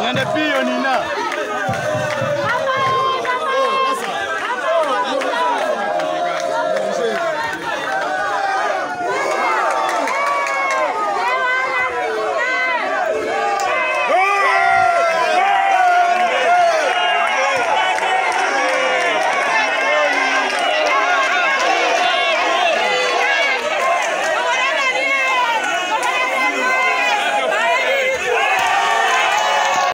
ngende piyo nina